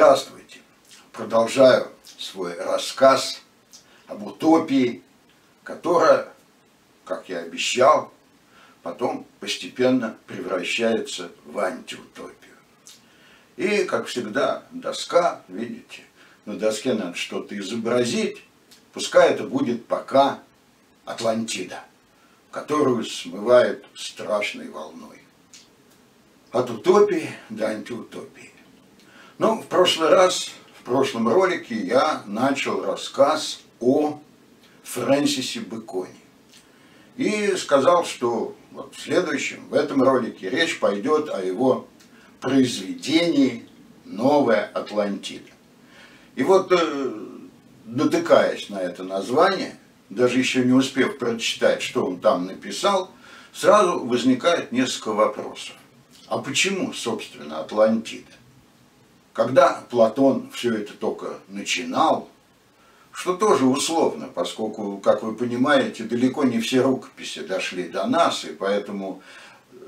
Здравствуйте! Продолжаю свой рассказ об утопии, которая, как я обещал, потом постепенно превращается в антиутопию. И, как всегда, доска, видите, на доске надо что-то изобразить, пускай это будет пока Атлантида, которую смывает страшной волной. От утопии до антиутопии. Ну, в прошлый раз, в прошлом ролике я начал рассказ о Фрэнсисе Бэконе. И сказал, что вот в следующем, в этом ролике, речь пойдет о его произведении «Новая Атлантида». И вот, э, натыкаясь на это название, даже еще не успев прочитать, что он там написал, сразу возникает несколько вопросов. А почему, собственно, Атлантида? Когда Платон все это только начинал, что тоже условно, поскольку, как вы понимаете, далеко не все рукописи дошли до нас, и поэтому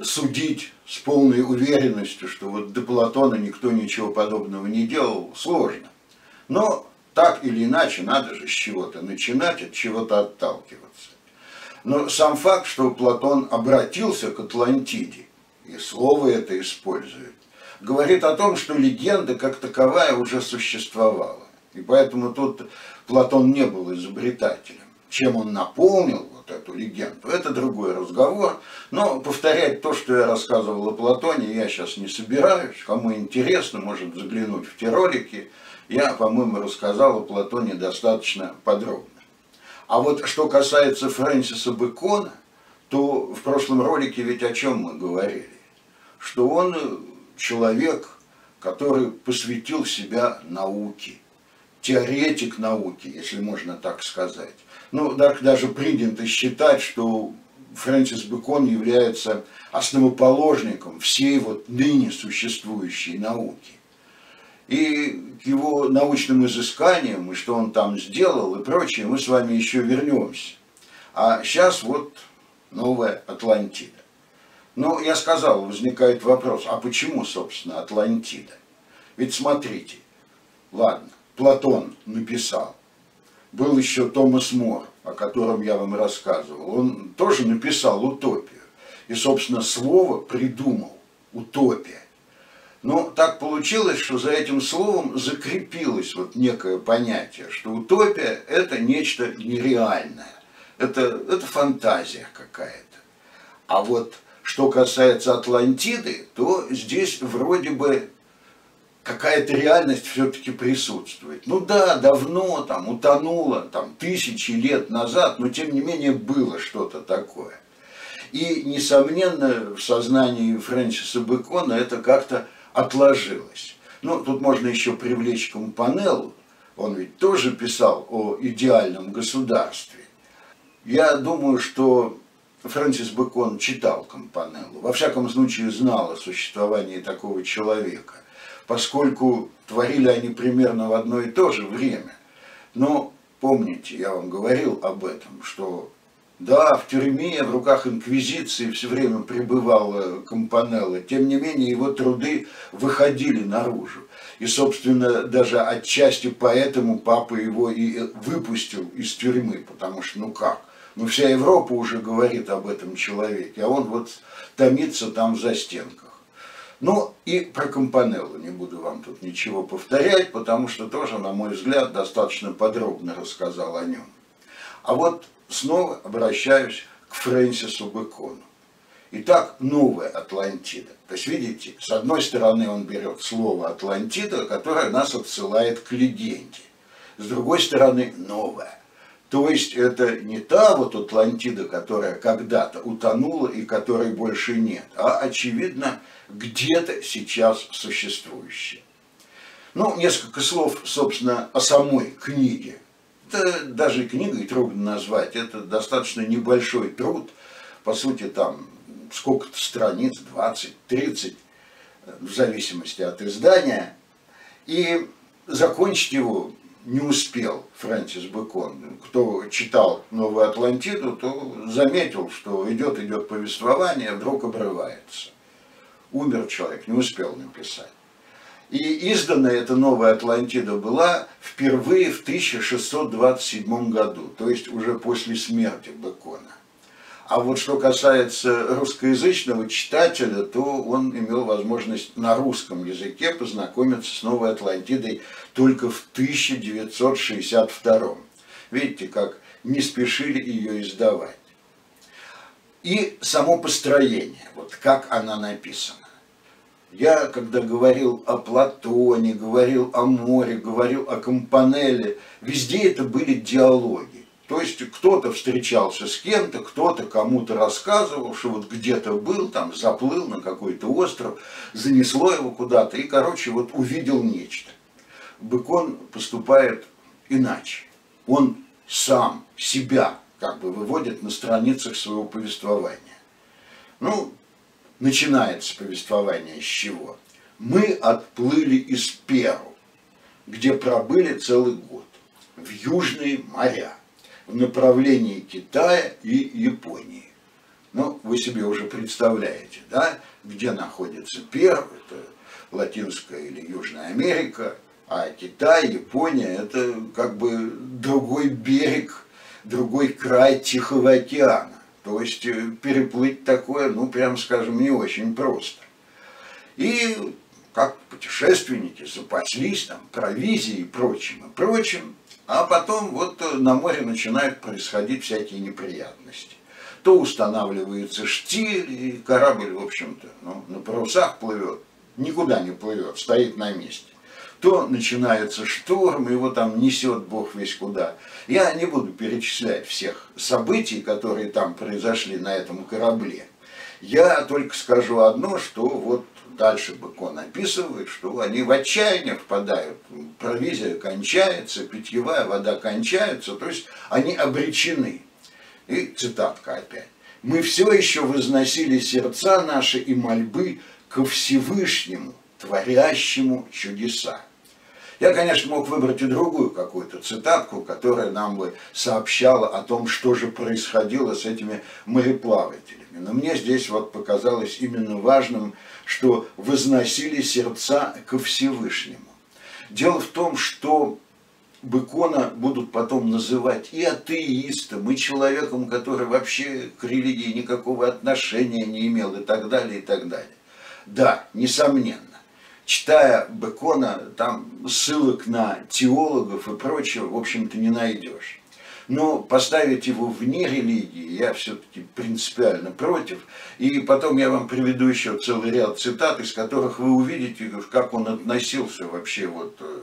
судить с полной уверенностью, что вот до Платона никто ничего подобного не делал, сложно. Но так или иначе, надо же с чего-то начинать, от чего-то отталкиваться. Но сам факт, что Платон обратился к Атлантиде, и слово это использует, говорит о том, что легенда как таковая уже существовала. И поэтому тут Платон не был изобретателем. Чем он наполнил вот эту легенду, это другой разговор. Но повторять то, что я рассказывал о Платоне, я сейчас не собираюсь. Кому интересно, может заглянуть в те ролики. Я, по-моему, рассказал о Платоне достаточно подробно. А вот что касается Фрэнсиса Бэкона, то в прошлом ролике ведь о чем мы говорили? Что он человек, который посвятил себя науке, теоретик науки, если можно так сказать. Ну, так даже принято считать, что Фрэнсис Бэкон является основоположником всей вот ныне существующей науки. И к его научным изысканиям, и что он там сделал, и прочее, мы с вами еще вернемся. А сейчас вот новая Атлантида. Но я сказал, возникает вопрос, а почему, собственно, Атлантида? Ведь смотрите, ладно, Платон написал. Был еще Томас Мор, о котором я вам рассказывал. Он тоже написал утопию. И, собственно, слово придумал. Утопия. Но так получилось, что за этим словом закрепилось вот некое понятие, что утопия – это нечто нереальное. Это, это фантазия какая-то. А вот что касается Атлантиды, то здесь вроде бы какая-то реальность все-таки присутствует. Ну да, давно там утонуло, там тысячи лет назад, но тем не менее было что-то такое. И, несомненно, в сознании Фрэнсиса Бэкона это как-то отложилось. Ну, тут можно еще привлечь Компанеллу, он ведь тоже писал о идеальном государстве. Я думаю, что Фрэнсис Бэкон читал Компанеллу, во всяком случае знал о существовании такого человека, поскольку творили они примерно в одно и то же время. Но помните, я вам говорил об этом, что да, в тюрьме, в руках инквизиции все время пребывал Компанелло, тем не менее его труды выходили наружу. И, собственно, даже отчасти поэтому папа его и выпустил из тюрьмы, потому что, ну как, ну вся Европа уже говорит об этом человеке, а он вот томится там в застенках. Ну и про Кампанеллу не буду вам тут ничего повторять, потому что тоже, на мой взгляд, достаточно подробно рассказал о нем. А вот снова обращаюсь к Фрэнсису Бэкону. Итак, новая Атлантида. То есть, видите, с одной стороны он берет слово Атлантида, которое нас отсылает к легенде. С другой стороны, новая. То есть это не та вот Атлантида, которая когда-то утонула и которой больше нет, а, очевидно, где-то сейчас существующая. Ну, несколько слов, собственно, о самой книге. Это даже книгой трудно назвать, это достаточно небольшой труд. По сути, там сколько-то страниц, 20, 30, в зависимости от издания. И закончить его не успел Фрэнсис Бэкон. Кто читал «Новую Атлантиду», то заметил, что идет-идет повествование, вдруг обрывается. Умер человек, не успел написать. И издана эта новая Атлантида была впервые в 1627 году, то есть уже после смерти Бекона. А вот что касается русскоязычного читателя, то он имел возможность на русском языке познакомиться с Новой Атлантидой только в 1962. Видите, как не спешили ее издавать. И само построение, вот как она написана. Я, когда говорил о Платоне, говорил о море, говорил о Компанелле, везде это были диалоги. То есть кто-то встречался с кем-то, кто-то кому-то рассказывал, что вот где-то был, там заплыл на какой-то остров, занесло его куда-то и, короче, вот увидел нечто. Быкон поступает иначе. Он сам себя как бы выводит на страницах своего повествования. Ну, начинается повествование с чего? Мы отплыли из Перу, где пробыли целый год, в южные моря направлении Китая и Японии. Ну, вы себе уже представляете, да, где находится Перу, это Латинская или Южная Америка, а Китай, Япония – это как бы другой берег, другой край Тихого океана. То есть э, переплыть такое, ну, прям скажем, не очень просто. И как путешественники запаслись там провизией и прочим, и прочим, а потом вот э, на море начинают происходить всякие неприятности. То устанавливается штиль, и корабль, в общем-то, ну, на парусах плывет, никуда не плывет, стоит на месте. То начинается шторм, его там несет бог весь куда. Я не буду перечислять всех событий, которые там произошли на этом корабле. Я только скажу одно, что вот дальше Быкон описывает, что они в отчаяние впадают, провизия кончается, питьевая вода кончается, то есть они обречены. И цитатка опять. «Мы все еще возносили сердца наши и мольбы ко Всевышнему, творящему чудеса». Я, конечно, мог выбрать и другую какую-то цитатку, которая нам бы сообщала о том, что же происходило с этими мореплавателями. Но мне здесь вот показалось именно важным, что возносили сердца ко Всевышнему. Дело в том, что Быкона будут потом называть и атеистом, и человеком, который вообще к религии никакого отношения не имел, и так далее, и так далее. Да, несомненно читая Бекона, там ссылок на теологов и прочего, в общем-то, не найдешь. Но поставить его вне религии я все-таки принципиально против. И потом я вам приведу еще целый ряд цитат, из которых вы увидите, как он относился вообще вот э,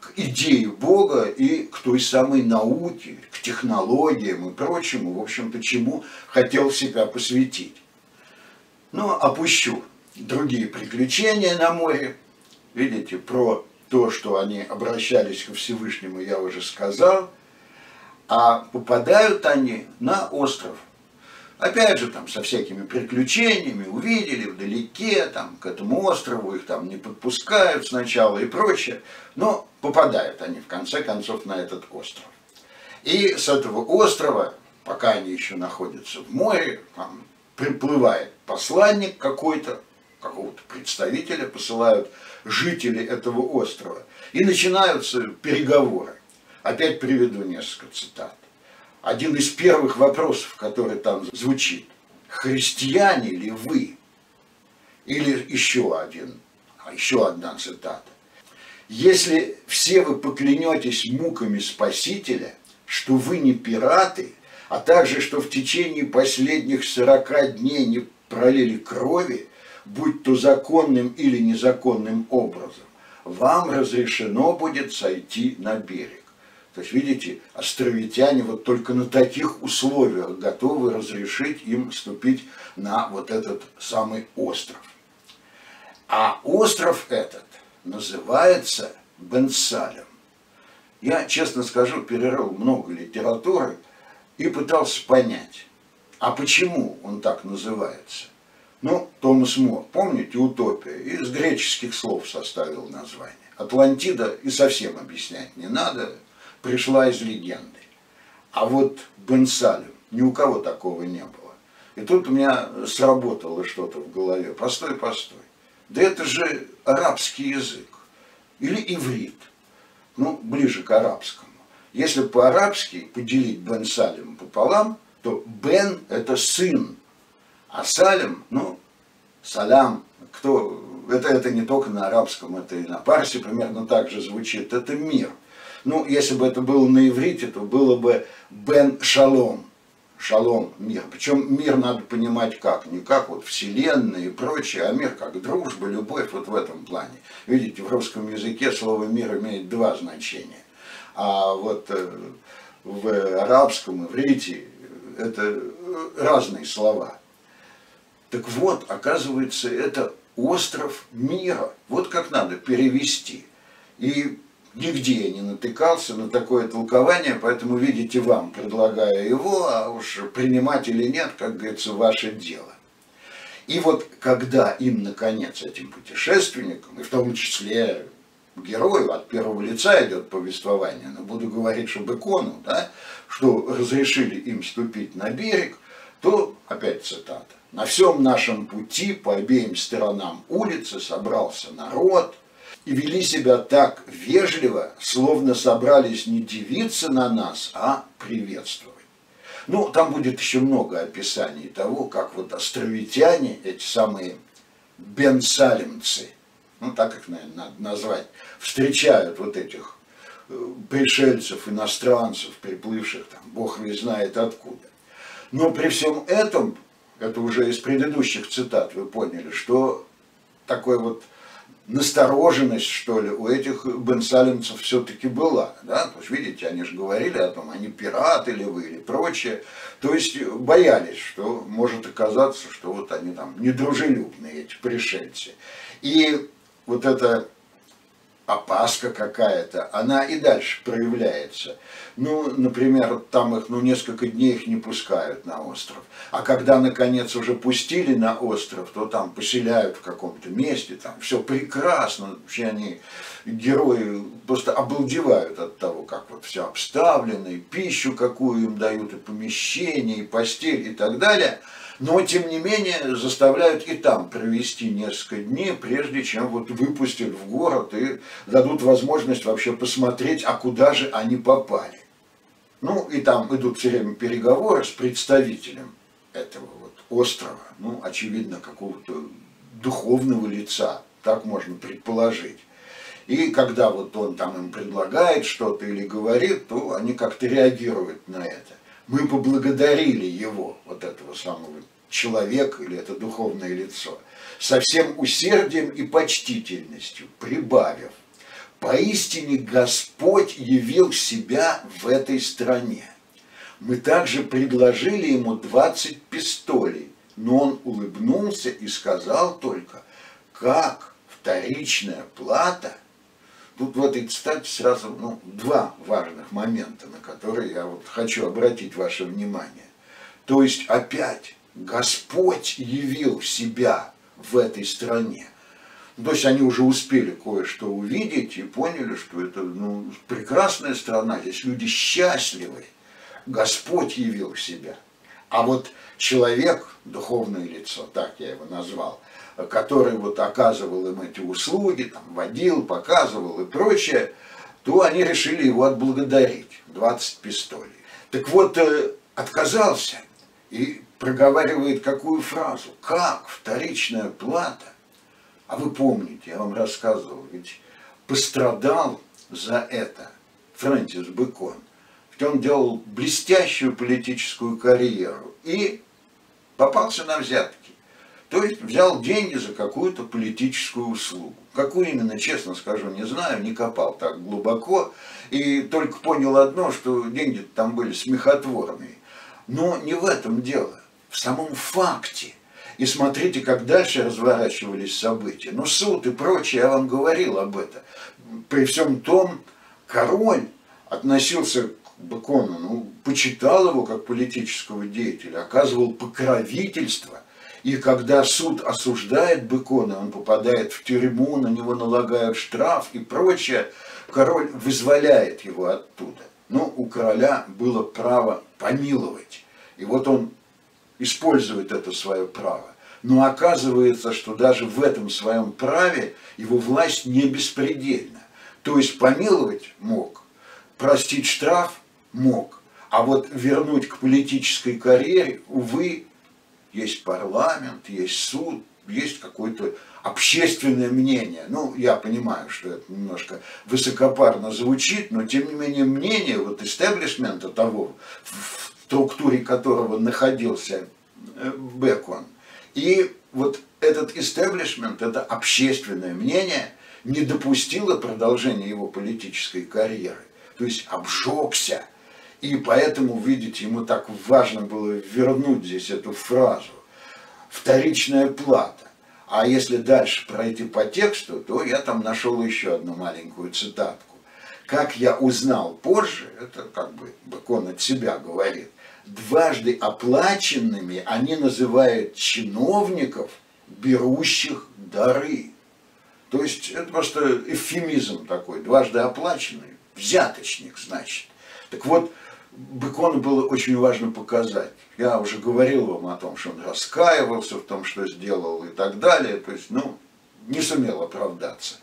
к идее Бога и к той самой науке, к технологиям и прочему, в общем-то, чему хотел себя посвятить. Но опущу другие приключения на море. Видите, про то, что они обращались ко Всевышнему, я уже сказал. А попадают они на остров. Опять же, там, со всякими приключениями, увидели вдалеке, там, к этому острову, их там не подпускают сначала и прочее, но попадают они, в конце концов, на этот остров. И с этого острова, пока они еще находятся в море, там, приплывает посланник какой-то, какого-то представителя посылают жители этого острова. И начинаются переговоры. Опять приведу несколько цитат. Один из первых вопросов, который там звучит. Христиане ли вы? Или еще один, а еще одна цитата. Если все вы поклянетесь муками Спасителя, что вы не пираты, а также, что в течение последних сорока дней не пролили крови, будь то законным или незаконным образом, вам разрешено будет сойти на берег. То есть, видите, островитяне вот только на таких условиях готовы разрешить им ступить на вот этот самый остров. А остров этот называется Бенсалем. Я, честно скажу, перерыл много литературы и пытался понять, а почему он так называется. Ну, Томас Мор, помните, «Утопия», из греческих слов составил название. Атлантида и совсем объяснять не надо, пришла из легенды. А вот Бенсалем, ни у кого такого не было. И тут у меня сработало что-то в голове. Постой, постой. Да это же арабский язык. или иврит, ну, ближе к арабскому. Если по-арабски поделить Бен Салим пополам, то Бен – это сын, а Салим, ну, Салям, кто, это, это не только на арабском, это и на парсе примерно так же звучит, это мир. Ну, если бы это было на иврите, то было бы Бен Шалом, шалом, мир. Причем мир надо понимать как, не как вот вселенная и прочее, а мир как дружба, любовь, вот в этом плане. Видите, в русском языке слово мир имеет два значения. А вот э, в арабском, иврите это разные слова. Так вот, оказывается, это остров мира. Вот как надо перевести. И Нигде я не натыкался на такое толкование, поэтому, видите, вам предлагаю его, а уж принимать или нет, как говорится, ваше дело. И вот когда им, наконец, этим путешественникам, и в том числе герою от первого лица идет повествование, но буду говорить, что Бекону, да, что разрешили им ступить на берег, то, опять цитата, «На всем нашем пути по обеим сторонам улицы собрался народ, и вели себя так вежливо, словно собрались не дивиться на нас, а приветствовать. Ну, там будет еще много описаний того, как вот островитяне, эти самые бенсалимцы, ну, так их, наверное, надо назвать, встречают вот этих э, пришельцев, иностранцев, приплывших там, бог не знает откуда. Но при всем этом, это уже из предыдущих цитат вы поняли, что такой вот настороженность, что ли, у этих бенсалимцев все-таки была. Да? То есть, видите, они же говорили о том, они пираты ли вы или прочее. То есть, боялись, что может оказаться, что вот они там недружелюбные, эти пришельцы. И вот это опаска какая-то, она и дальше проявляется. Ну, например, там их, ну, несколько дней их не пускают на остров. А когда, наконец, уже пустили на остров, то там поселяют в каком-то месте, там все прекрасно, вообще они, герои, просто обалдевают от того, как вот все обставлено, и пищу какую им дают, и помещение, и постель, и так далее – но тем не менее заставляют и там провести несколько дней, прежде чем вот выпустят в город и дадут возможность вообще посмотреть, а куда же они попали. Ну и там идут все время переговоры с представителем этого вот острова, ну очевидно какого-то духовного лица, так можно предположить. И когда вот он там им предлагает что-то или говорит, то они как-то реагируют на это мы поблагодарили его, вот этого самого человека или это духовное лицо, со всем усердием и почтительностью, прибавив, поистине Господь явил себя в этой стране. Мы также предложили ему 20 пистолей, но он улыбнулся и сказал только, как вторичная плата – Тут в этой цитате сразу ну, два важных момента, на которые я вот хочу обратить ваше внимание. То есть опять Господь явил себя в этой стране. То есть они уже успели кое-что увидеть и поняли, что это ну, прекрасная страна, здесь люди счастливы. Господь явил себя. А вот человек, духовное лицо, так я его назвал, который вот оказывал им эти услуги, там, водил, показывал и прочее, то они решили его отблагодарить, 20 пистолей. Так вот, э, отказался и проговаривает какую фразу? Как вторичная плата? А вы помните, я вам рассказывал, ведь пострадал за это Фрэнсис Бэкон. Ведь он делал блестящую политическую карьеру и попался на взятки. То есть взял деньги за какую-то политическую услугу. Какую именно, честно скажу, не знаю, не копал так глубоко. И только понял одно, что деньги там были смехотворные. Но не в этом дело, в самом факте. И смотрите, как дальше разворачивались события. Но суд и прочее, я вам говорил об этом. При всем том, король относился к Бакону, ну, почитал его как политического деятеля, оказывал покровительство – и когда суд осуждает Быкона, он попадает в тюрьму, на него налагают штраф и прочее, король вызволяет его оттуда. Но у короля было право помиловать. И вот он использует это свое право. Но оказывается, что даже в этом своем праве его власть не беспредельна. То есть помиловать мог, простить штраф мог, а вот вернуть к политической карьере, увы, есть парламент, есть суд, есть какое-то общественное мнение. Ну, я понимаю, что это немножко высокопарно звучит, но тем не менее мнение вот истеблишмента того, в структуре которого находился э, Бекон, и вот этот истеблишмент, это общественное мнение, не допустило продолжения его политической карьеры. То есть обжегся. И поэтому, видите, ему так важно было вернуть здесь эту фразу. Вторичная плата. А если дальше пройти по тексту, то я там нашел еще одну маленькую цитатку. Как я узнал позже, это как бы Бакон от себя говорит, дважды оплаченными они называют чиновников, берущих дары. То есть это просто эвфемизм такой, дважды оплаченный, взяточник, значит. Так вот, Бекону было очень важно показать. Я уже говорил вам о том, что он раскаивался в том, что сделал и так далее. То есть, ну, не сумел оправдаться.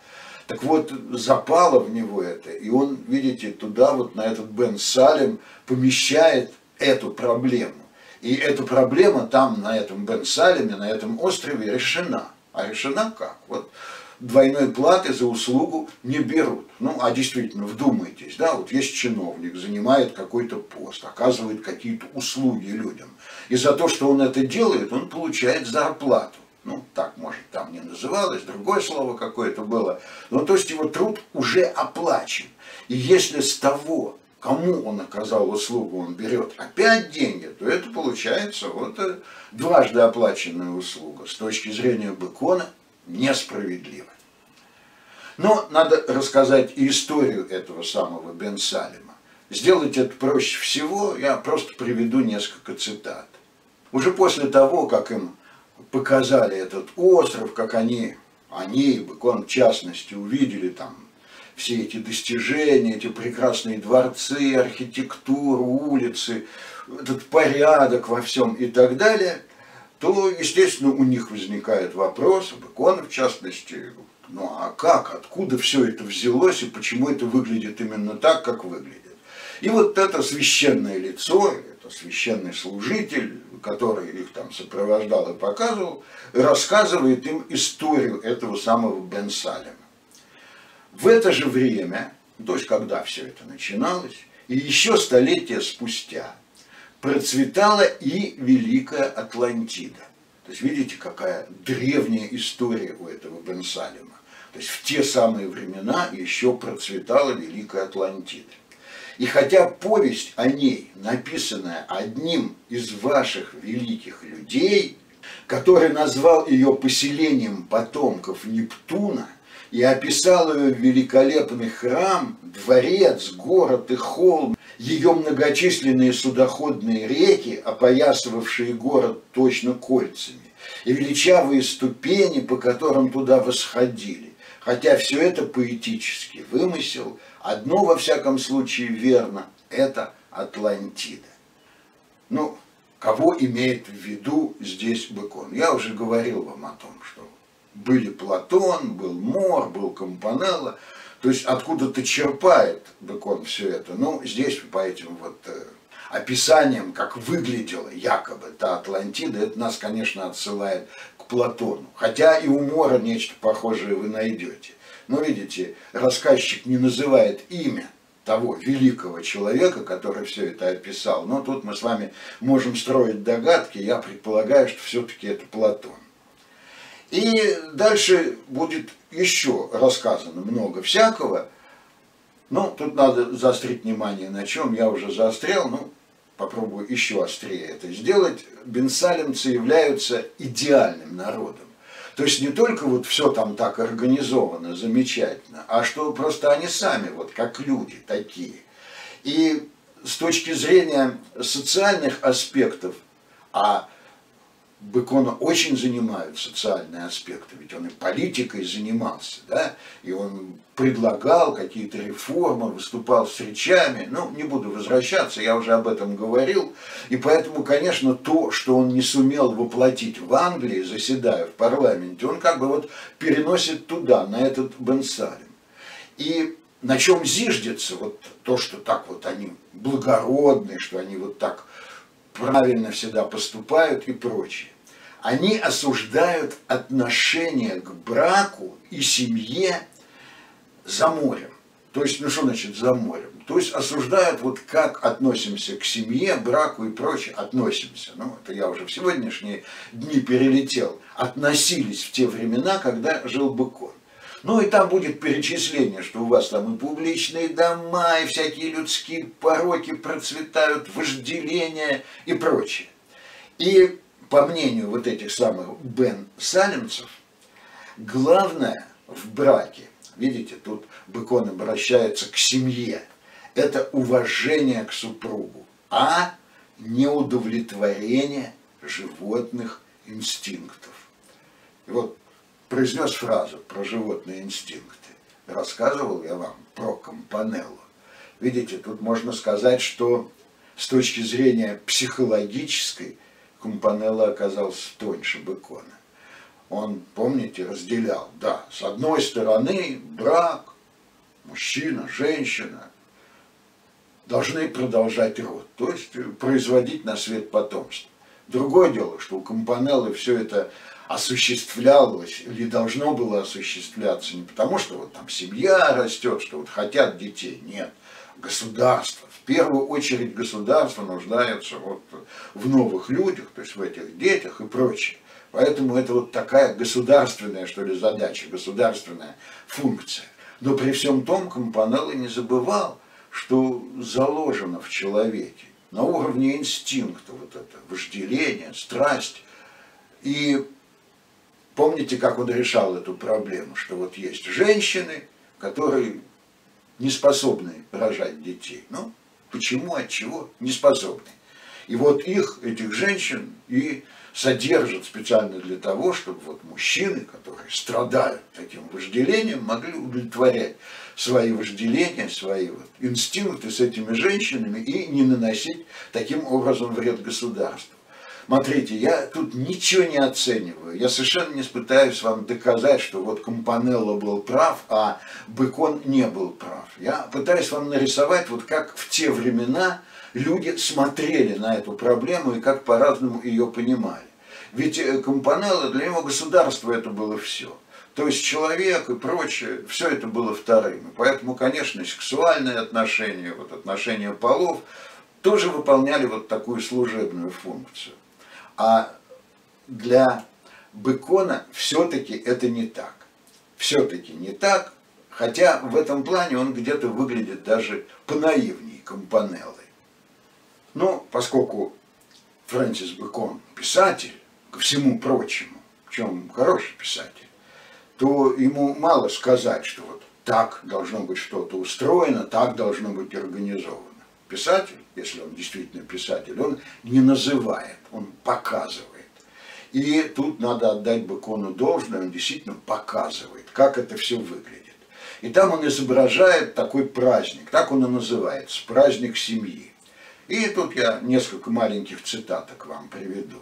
Так вот, запало в него это, и он, видите, туда вот на этот Бен Салем помещает эту проблему. И эта проблема там, на этом Бен Салеме, на этом острове решена. А решена как? Вот двойной платы за услугу не берут. Ну, а действительно, вдумайтесь, да, вот есть чиновник, занимает какой-то пост, оказывает какие-то услуги людям. И за то, что он это делает, он получает зарплату. Ну, так, может, там не называлось, другое слово какое-то было. Но то есть его труд уже оплачен. И если с того, кому он оказал услугу, он берет опять деньги, то это получается вот э, дважды оплаченная услуга. С точки зрения Бекона – несправедливо. Но надо рассказать историю этого самого Бен Салима. Сделать это проще всего, я просто приведу несколько цитат. Уже после того, как им показали этот остров, как они, они, Бекон в частности, увидели там все эти достижения, эти прекрасные дворцы, архитектуру, улицы, этот порядок во всем и так далее – то, естественно, у них возникает вопрос, у в частности, ну а как, откуда все это взялось и почему это выглядит именно так, как выглядит. И вот это священное лицо, это священный служитель, который их там сопровождал и показывал, рассказывает им историю этого самого Бенсалема. В это же время, то есть когда все это начиналось, и еще столетия спустя, процветала и Великая Атлантида. То есть видите, какая древняя история у этого Бенсалема. То есть в те самые времена еще процветала Великая Атлантида. И хотя повесть о ней, написанная одним из ваших великих людей, который назвал ее поселением потомков Нептуна и описал ее великолепный храм, дворец, город и холм, ее многочисленные судоходные реки, опоясывавшие город точно кольцами, и величавые ступени, по которым туда восходили. Хотя все это поэтический вымысел, одно во всяком случае верно – это Атлантида. Ну, кого имеет в виду здесь Бэкон? Я уже говорил вам о том, что были Платон, был Мор, был Кампанелла – то есть откуда-то черпает Бэкон все это. Ну, здесь по этим вот э, описаниям, как выглядела якобы та Атлантида, это нас, конечно, отсылает к Платону. Хотя и у Мора нечто похожее вы найдете. Но видите, рассказчик не называет имя того великого человека, который все это описал. Но тут мы с вами можем строить догадки. Я предполагаю, что все-таки это Платон. И дальше будет еще рассказано много всякого. Ну, тут надо заострить внимание на чем, я уже заострял, ну, попробую еще острее это сделать. Бенсалемцы являются идеальным народом. То есть не только вот все там так организовано, замечательно, а что просто они сами вот как люди такие. И с точки зрения социальных аспектов, а Бекона очень занимают социальные аспекты, ведь он и политикой занимался, да, и он предлагал какие-то реформы, выступал с речами, ну, не буду возвращаться, я уже об этом говорил, и поэтому, конечно, то, что он не сумел воплотить в Англии, заседая в парламенте, он как бы вот переносит туда, на этот Бенсалем. И на чем зиждется вот то, что так вот они благородные, что они вот так правильно всегда поступают и прочее. Они осуждают отношение к браку и семье за морем. То есть, ну что значит за морем? То есть осуждают, вот как относимся к семье, браку и прочее, относимся. Ну, это я уже в сегодняшние дни перелетел. Относились в те времена, когда жил Быкон. Ну и там будет перечисление, что у вас там и публичные дома, и всякие людские пороки процветают, вожделение и прочее. И по мнению вот этих самых Бен Салимцев, главное в браке, видите, тут Быкон обращается к семье, это уважение к супругу, а не удовлетворение животных инстинктов. И вот произнес фразу про животные инстинкты. Рассказывал я вам про Компанеллу. Видите, тут можно сказать, что с точки зрения психологической Компанелла оказался тоньше Бекона. Он, помните, разделял, да, с одной стороны брак, мужчина, женщина должны продолжать род, то есть производить на свет потомство. Другое дело, что у Компанеллы все это осуществлялось или должно было осуществляться не потому, что вот там семья растет, что вот хотят детей, нет, государство. Первую очередь государство нуждается вот в новых людях, то есть в этих детях и прочее. Поэтому это вот такая государственная, что ли, задача, государственная функция. Но при всем том Компанелло не забывал, что заложено в человеке на уровне инстинкта вот это вожделение, страсть. И Помните, как он решал эту проблему, что вот есть женщины, которые не способны рожать детей. Ну, почему, от чего не способны. И вот их, этих женщин, и содержат специально для того, чтобы вот мужчины, которые страдают таким вожделением, могли удовлетворять свои вожделения, свои вот инстинкты с этими женщинами и не наносить таким образом вред государству. Смотрите, я тут ничего не оцениваю. Я совершенно не пытаюсь вам доказать, что вот Компанелло был прав, а Бекон не был прав. Я пытаюсь вам нарисовать, вот как в те времена люди смотрели на эту проблему и как по-разному ее понимали. Ведь э, Компанелло, для него государство это было все. То есть человек и прочее, все это было вторым. Поэтому, конечно, сексуальные отношения, вот отношения полов, тоже выполняли вот такую служебную функцию. А для Бекона все-таки это не так. Все-таки не так, хотя в этом плане он где-то выглядит даже понаивнее Компанеллы. Но поскольку Фрэнсис Бекон писатель, ко всему прочему, в чем хороший писатель, то ему мало сказать, что вот так должно быть что-то устроено, так должно быть организовано. Писатель если он действительно писатель, он не называет, он показывает. И тут надо отдать Бекону должное, он действительно показывает, как это все выглядит. И там он изображает такой праздник, так он и называется, праздник семьи. И тут я несколько маленьких цитаток вам приведу.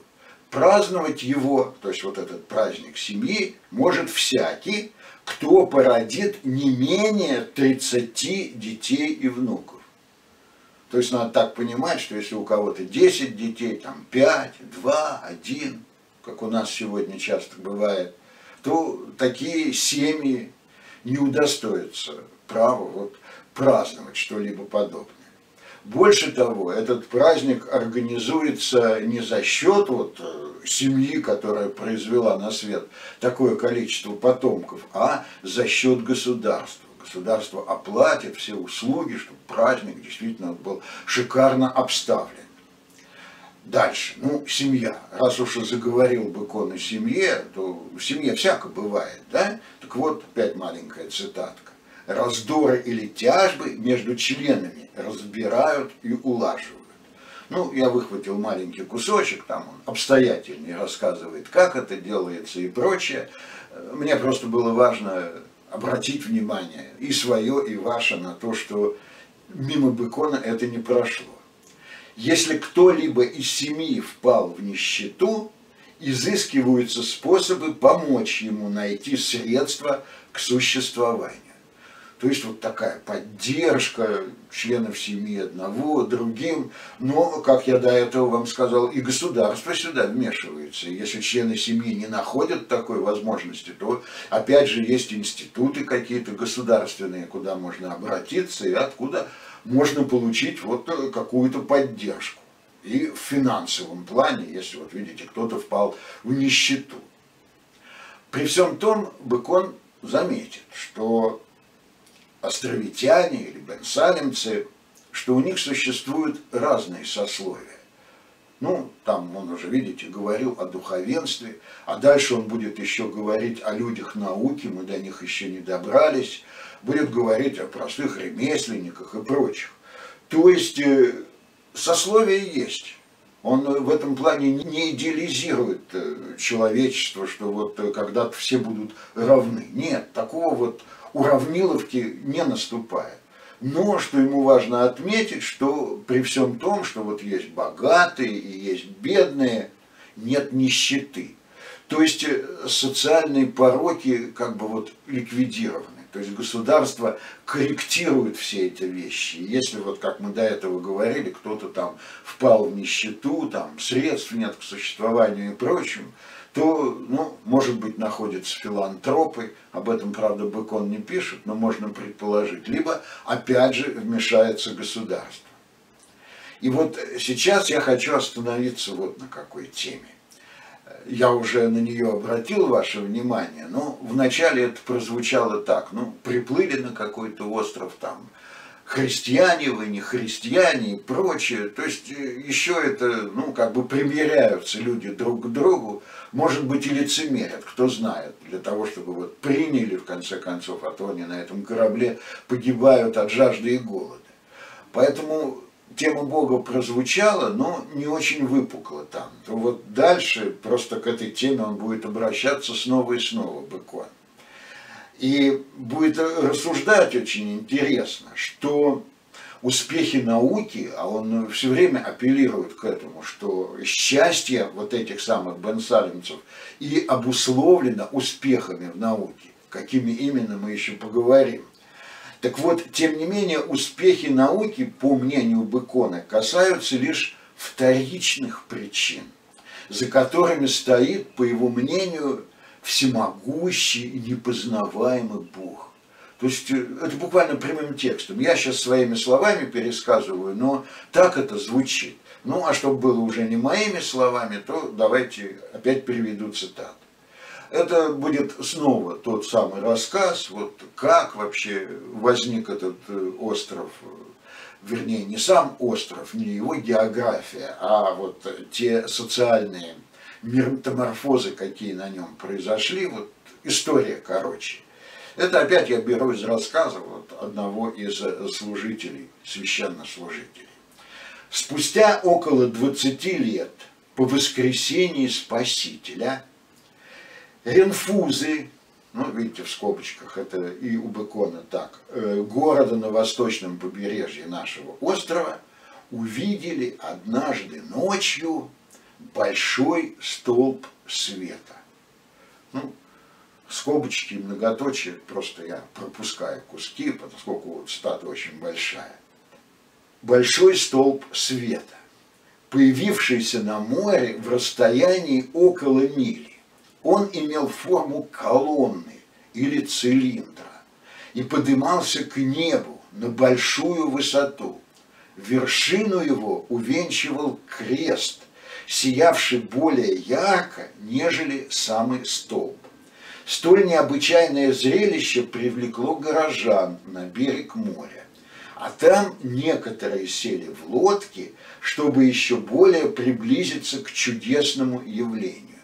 Праздновать его, то есть вот этот праздник семьи, может всякий, кто породит не менее 30 детей и внуков. То есть надо так понимать, что если у кого-то 10 детей, там 5, 2, 1, как у нас сегодня часто бывает, то такие семьи не удостоятся права вот праздновать что-либо подобное. Больше того, этот праздник организуется не за счет вот э, семьи, которая произвела на свет такое количество потомков, а за счет государства государство оплатит все услуги, чтобы праздник действительно был шикарно обставлен. Дальше, ну, семья. Раз уж и заговорил Быкон о семье, то в семье всяко бывает, да? Так вот, опять маленькая цитатка. Раздоры или тяжбы между членами разбирают и улаживают. Ну, я выхватил маленький кусочек, там он обстоятельнее рассказывает, как это делается и прочее. Мне просто было важно обратить внимание и свое, и ваше на то, что мимо Бекона это не прошло. Если кто-либо из семьи впал в нищету, изыскиваются способы помочь ему найти средства к существованию. То есть вот такая поддержка членов семьи одного, другим. Но, как я до этого вам сказал, и государство сюда вмешивается. Если члены семьи не находят такой возможности, то опять же есть институты какие-то государственные, куда можно обратиться и откуда можно получить вот какую-то поддержку. И в финансовом плане, если вот видите, кто-то впал в нищету. При всем том, Бекон заметит, что островитяне или бенсалемцы, что у них существуют разные сословия. Ну, там он уже, видите, говорил о духовенстве, а дальше он будет еще говорить о людях науки, мы до них еще не добрались, будет говорить о простых ремесленниках и прочих. То есть э, сословие есть. Он в этом плане не идеализирует э, человечество, что вот э, когда-то все будут равны. Нет, такого вот уравниловки не наступает. Но что ему важно отметить, что при всем том, что вот есть богатые и есть бедные, нет нищеты. То есть э, социальные пороки как бы вот ликвидированы. То есть государство корректирует все эти вещи. Если вот, как мы до этого говорили, кто-то там впал в нищету, там средств нет к существованию и прочему, то, ну, может быть, находятся филантропы, об этом, правда, Бекон не пишет, но можно предположить, либо, опять же, вмешается государство. И вот сейчас я хочу остановиться вот на какой теме. Я уже на нее обратил ваше внимание, но вначале это прозвучало так, ну, приплыли на какой-то остров там, христиане вы, не христиане и прочее. То есть э, еще это, ну, как бы примеряются люди друг к другу, может быть, и лицемерят, кто знает, для того, чтобы вот приняли, в конце концов, а то они на этом корабле погибают от жажды и голода. Поэтому тема Бога прозвучала, но не очень выпукла там. То вот дальше просто к этой теме он будет обращаться снова и снова, буквально. И будет рассуждать очень интересно, что успехи науки, а он все время апеллирует к этому, что счастье вот этих самых бенсалимцев и обусловлено успехами в науке, какими именно мы еще поговорим. Так вот, тем не менее, успехи науки, по мнению Бекона, касаются лишь вторичных причин, за которыми стоит, по его мнению, всемогущий и непознаваемый Бог. То есть э, это буквально прямым текстом. Я сейчас своими словами пересказываю, но так это звучит. Ну, а чтобы было уже не моими словами, то давайте опять приведу цитату. Это будет снова тот самый рассказ, вот как вообще возник этот э, остров, вернее, не сам остров, не его география, а вот те социальные метаморфозы, какие на нем произошли, вот история короче. Это опять я беру из рассказа вот, одного из служителей, священнослужителей. Спустя около 20 лет по воскресении Спасителя Ренфузы, ну, видите, в скобочках, это и у Бекона так, э, города на восточном побережье нашего острова, увидели однажды ночью большой столб света. Ну, скобочки и многоточие, просто я пропускаю куски, поскольку статуя очень большая. Большой столб света, появившийся на море в расстоянии около мили. Он имел форму колонны или цилиндра и подымался к небу на большую высоту. Вершину его увенчивал крест – сиявший более ярко, нежели самый столб. Столь необычайное зрелище привлекло горожан на берег моря. А там некоторые сели в лодки, чтобы еще более приблизиться к чудесному явлению.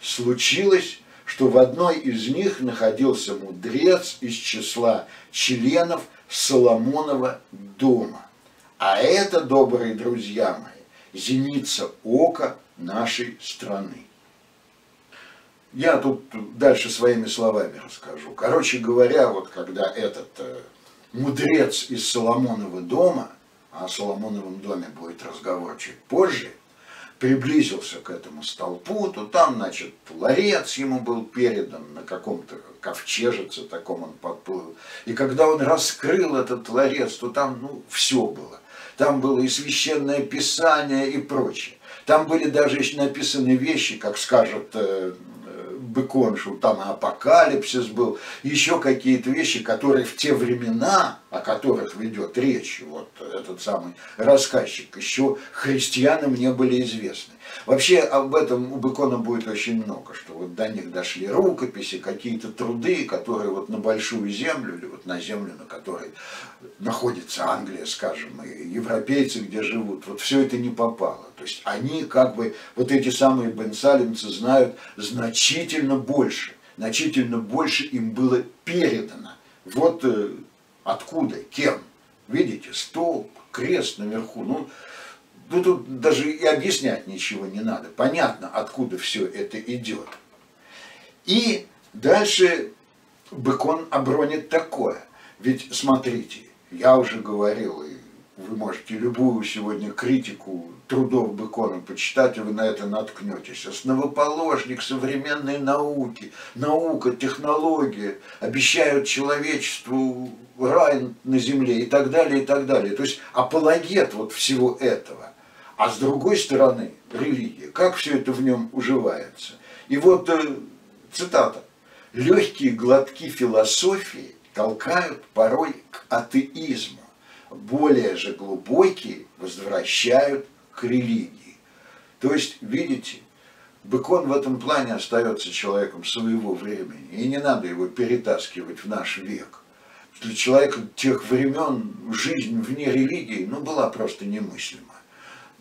Случилось, что в одной из них находился мудрец из числа членов Соломонова дома. А это, добрые друзья мои, зеница ока нашей страны. Я тут дальше своими словами расскажу. Короче говоря, вот когда этот э, мудрец из Соломонова дома, а о Соломоновом доме будет разговор чуть позже, приблизился к этому столпу, то там, значит, ларец ему был передан на каком-то ковчежице таком он подплыл. И когда он раскрыл этот ларец, то там, ну, все было. Там было и священное писание и прочее. Там были даже написаны вещи, как скажет Бекон, что там апокалипсис был, еще какие-то вещи, которые в те времена, о которых ведет речь, вот этот самый рассказчик, еще христианам не были известны. Вообще об этом у Бекона будет очень много, что вот до них дошли рукописи, какие-то труды, которые вот на большую землю или вот на землю, на которой находится Англия, скажем, и европейцы, где живут, вот все это не попало. То есть они как бы, вот эти самые бенсалимцы знают значительно больше, значительно больше им было передано. Вот э, откуда, кем. Видите, стол, крест наверху. Ну, ну, тут даже и объяснять ничего не надо. Понятно, откуда все это идет. И дальше Бекон обронит такое. Ведь смотрите, я уже говорил, и вы можете любую сегодня критику трудов Бекона почитать, и вы на это наткнетесь. Основоположник современной науки, наука, технология обещают человечеству рай на земле и так далее, и так далее. То есть апологет вот всего этого. А с другой стороны, религия, как все это в нем уживается. И вот э, цитата. «Легкие глотки философии толкают порой к атеизму, более же глубокие возвращают к религии». То есть, видите, Бекон в этом плане остается человеком своего времени, и не надо его перетаскивать в наш век. Для человека тех времен жизнь вне религии ну, была просто немыслима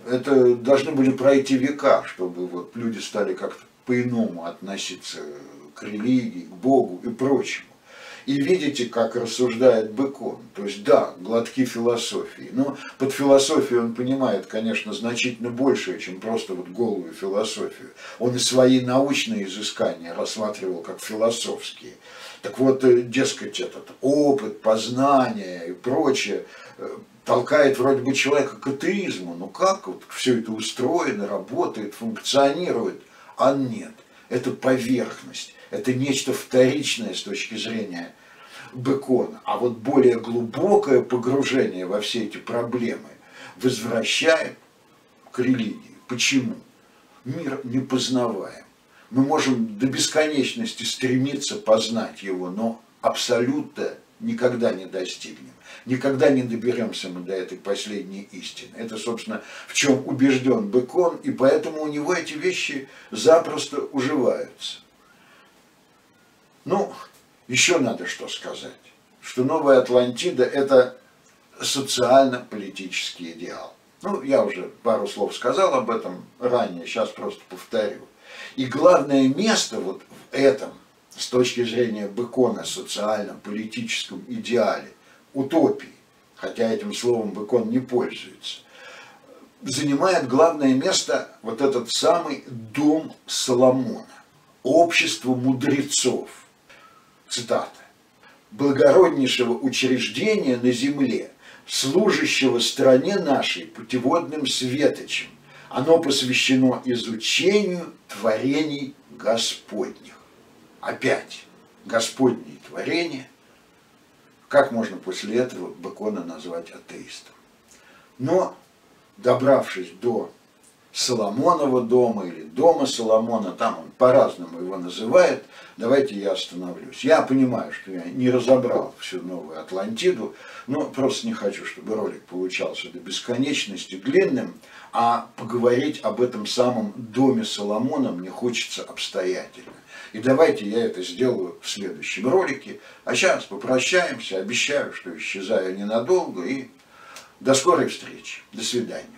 это должны были пройти века, чтобы вот люди стали как-то по-иному относиться к религии, к Богу и прочему. И видите, как рассуждает Бекон. То есть, да, глотки философии. Но под философией он понимает, конечно, значительно большее, чем просто вот голую философию. Он и свои научные изыскания рассматривал как философские. Так вот, э, дескать, этот опыт, познание и прочее э, толкает вроде бы человека к атеизму. Ну как вот все это устроено, работает, функционирует? А нет. Это поверхность. Это нечто вторичное с точки зрения Бекона. А вот более глубокое погружение во все эти проблемы возвращает к религии. Почему? Мир непознаваем. Мы можем до бесконечности стремиться познать его, но абсолютно никогда не достигнем. Никогда не доберемся мы до этой последней истины. Это, собственно, в чем убежден Бекон, и поэтому у него эти вещи запросто уживаются. Ну, еще надо что сказать, что Новая Атлантида – это социально-политический идеал. Ну, я уже пару слов сказал об этом ранее, сейчас просто повторю. И главное место вот в этом, с точки зрения Бекона, социально-политическом идеале, утопии, хотя этим словом Бекон не пользуется, занимает главное место вот этот самый дом Соломона, общество мудрецов. Цитата. «Благороднейшего учреждения на земле, служащего стране нашей путеводным светочем, оно посвящено изучению творений Господних». Опять, Господние творения – как можно после этого Бакона назвать атеистом? Но, добравшись до Соломонова дома или дома Соломона, там он по-разному его называет, давайте я остановлюсь. Я понимаю, что я не разобрал всю новую Атлантиду, но просто не хочу, чтобы ролик получался до бесконечности длинным, а поговорить об этом самом доме Соломона мне хочется обстоятельно. И давайте я это сделаю в следующем ролике. А сейчас попрощаемся. Обещаю, что исчезаю ненадолго. И до скорой встречи. До свидания.